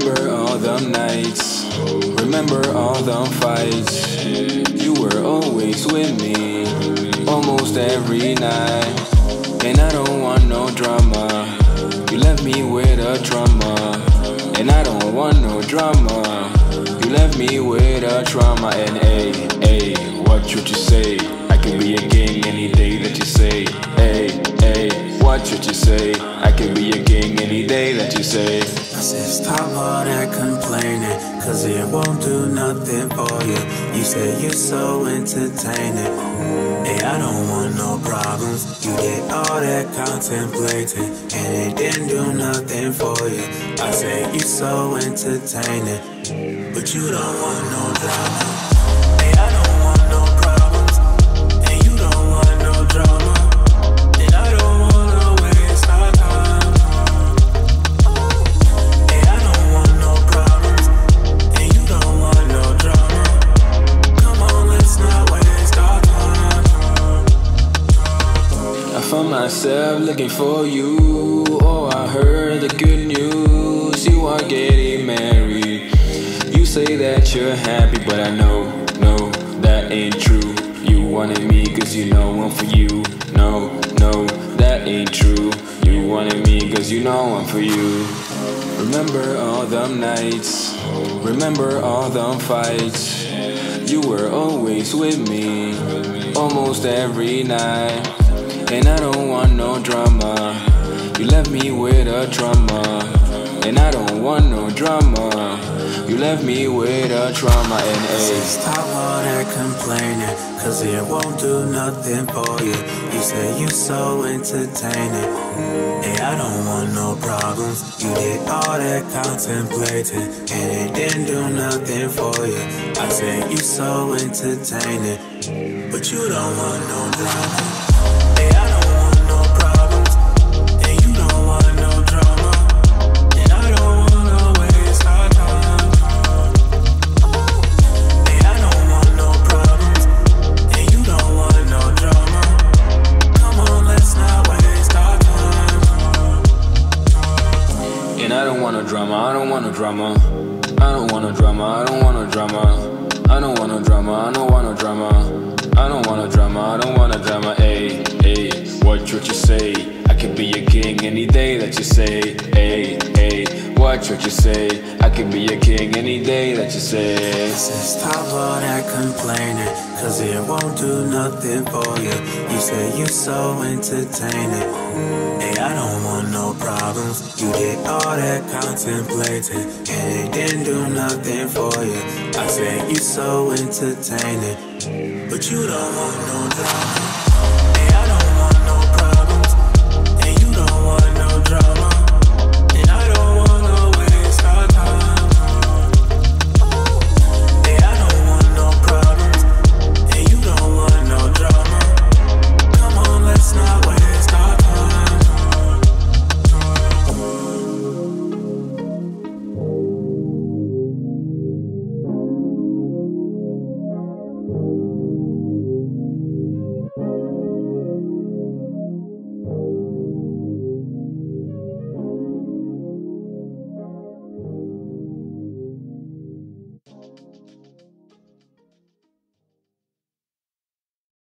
Remember all the nights, remember all the fights. You were always with me, almost every night. And I don't want no drama, you left me with a trauma. And I don't want no drama, you left me with a trauma. And hey, hey, what should you say? I can be a king any day that you say, hey, hey, what should you say? I can be a king any day that you say. I said stop all that complaining, cause it won't do nothing for you. You said you're so entertaining. Hey, I don't want no problems. You did all that contemplating, and it didn't do nothing for you. I said you're so entertaining, but you don't want no drama. Found myself looking for you. Oh, I heard the good news. You are getting married. You say that you're happy, but I know, no, that ain't true. You wanted me cause you know I'm for you. No, no, that ain't true. You wanted me cause you know I'm for you. Remember all them nights. Remember all them fights. You were always with me, almost every night. And I don't want no drama. You left me with a trauma. And I don't want no drama. You left me with a trauma. And eh. hey, Stop all that complaining, cause it won't do nothing for you. You say you so entertaining. Hey, I don't want no problems. You did all that contemplating, and it didn't do nothing for you. I say you so entertaining, but you don't want no drama. I don't want no drama, I don't want no drama. I don't want no drama, I don't want no drama. I don't want no drama, I don't want no drama. I don't want no drama, I don't want no drama. Hey, hey, what should you say? I could be a king any day that you say. Hey, hey, what you say? I could be a king any day that you say. Stop all that complaining, cause it won't do nothing for you. You say you so entertaining. Hey, I don't want no problems. You did all that contemplating, and it didn't do nothing for you. I say you so entertaining, but you don't want no.